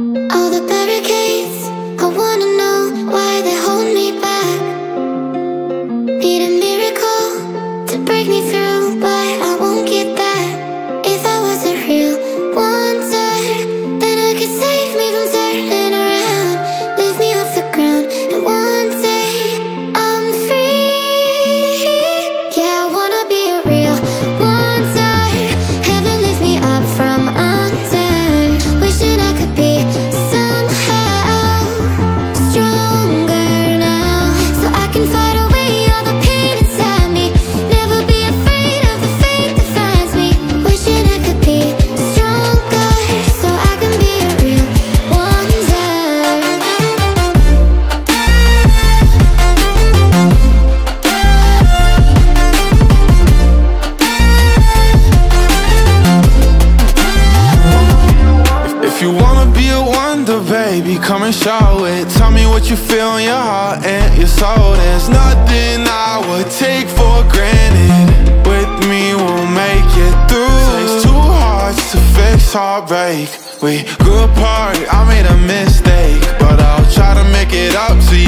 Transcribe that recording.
Oh. If you wanna be a wonder, baby, come and show it. Tell me what you feel in your heart and your soul. There's nothing I would take for granted. With me, we'll make it through. Takes two hearts to fix heartbreak. We grew apart, I made a mistake But I'll try to make it up to you,